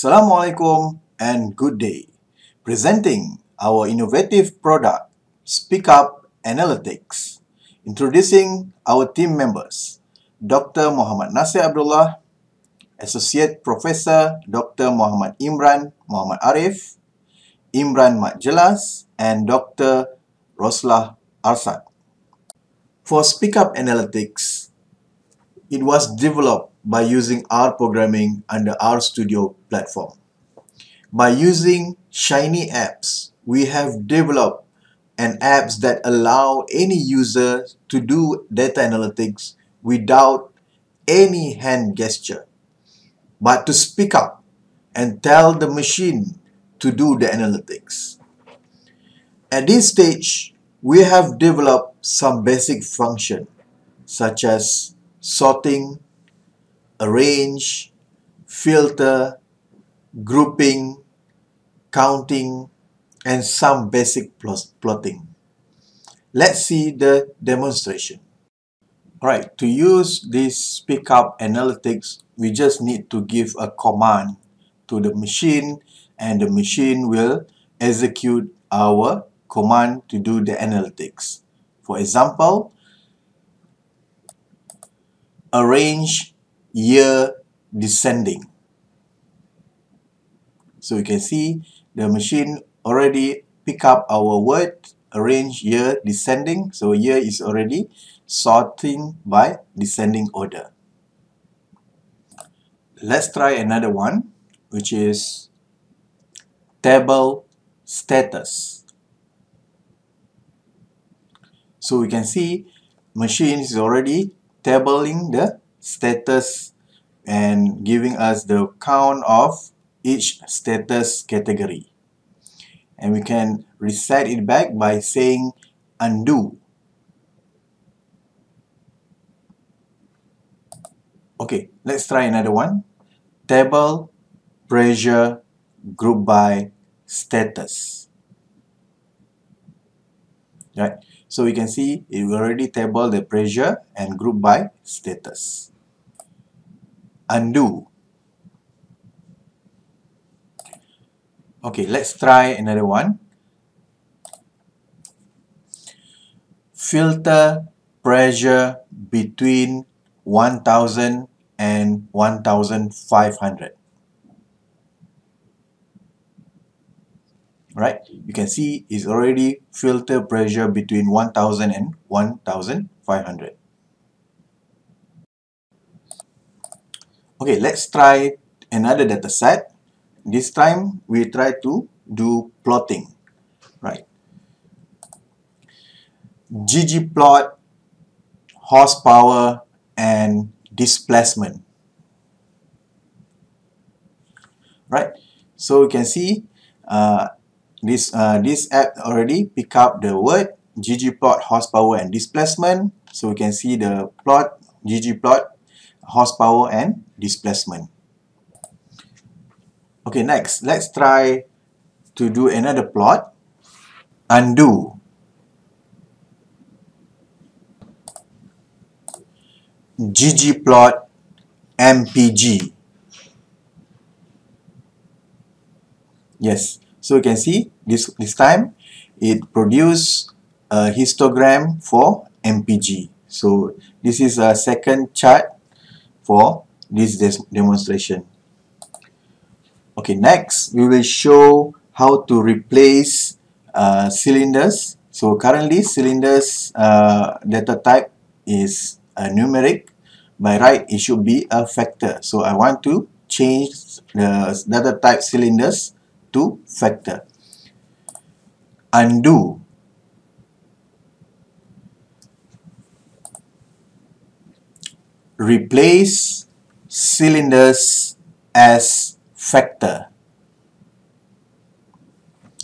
Assalamualaikum and good day. Presenting our innovative product, Speak Up Analytics. Introducing our team members, Dr. Muhammad Nasir Abdullah, Associate Professor Dr. Muhammad Imran Muhammad Arif, Imran Mat Jelas, and Dr. Roslah Arsad. For Speak Up Analytics, it was developed by using R programming under RStudio platform. By using Shiny apps, we have developed an apps that allow any user to do data analytics without any hand gesture, but to speak up and tell the machine to do the analytics. At this stage, we have developed some basic function such as sorting, arrange, filter, grouping, counting, and some basic plotting. Let's see the demonstration. Alright, to use this Speak Up Analytics, we just need to give a command to the machine and the machine will execute our command to do the analytics. For example, arrange year descending. So you can see the machine already pick up our word arrange year descending. So year is already sorting by descending order. Let's try another one which is table status. So we can see machine is already tabling the status and giving us the count of each status category. And we can reset it back by saying undo. Okay, let's try another one. Table, pressure, group by status. Right. So we can see it already table the pressure and group by status. Undo. Okay, let's try another one. Filter pressure between 1000 and 1500. right? You can see it's already filter pressure between 1000 and 1500. Okay, let's try another data set. This time we try to do plotting, right? ggplot, horsepower, and displacement. Right? So you can see uh, this uh, this app already pick up the word ggplot horsepower and displacement so we can see the plot ggplot horsepower and displacement. Okay next. Let's try to do another plot. Undo. Ggplot mpg yes. So you can see this, this time it produced a histogram for MPG. So this is a second chart for this demonstration. Okay, next we will show how to replace uh, cylinders. So currently cylinders uh, data type is a numeric. By right, it should be a factor. So I want to change the data type cylinders to factor. Undo. Replace cylinders as factor.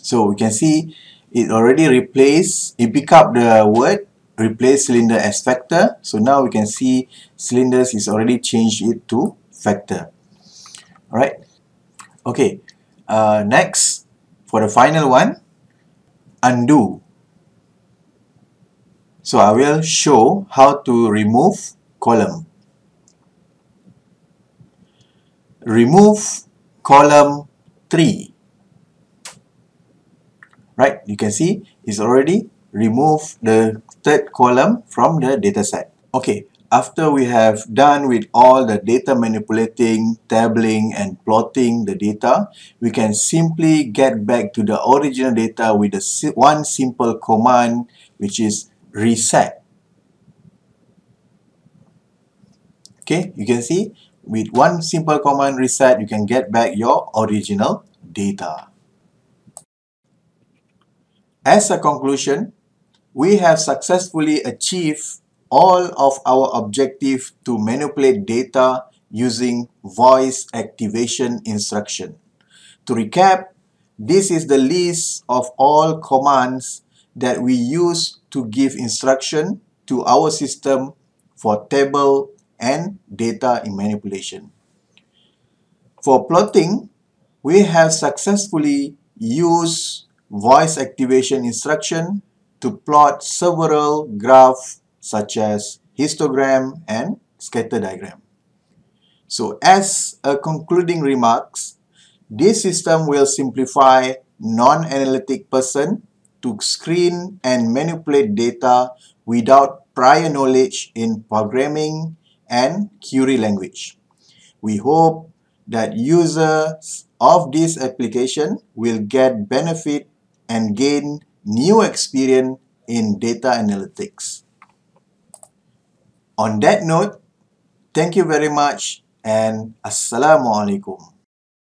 So we can see it already replaced, it pick up the word replace cylinder as factor. So now we can see cylinders is already changed it to factor. Alright. Okay. Uh, next, for the final one, undo. So I will show how to remove column. Remove column 3. Right, you can see it's already removed the third column from the dataset. Okay, after we have done with all the data manipulating, tabling and plotting the data, we can simply get back to the original data with a one simple command which is reset. Okay, you can see with one simple command reset, you can get back your original data. As a conclusion, we have successfully achieved all of our objective to manipulate data using voice activation instruction. To recap, this is the list of all commands that we use to give instruction to our system for table and data in manipulation. For plotting, we have successfully used voice activation instruction to plot several graphs such as histogram and scatter diagram. So as a concluding remarks, this system will simplify non-analytic person to screen and manipulate data without prior knowledge in programming and query language. We hope that users of this application will get benefit and gain new experience in data analytics. On that note, thank you very much and Assalamualaikum.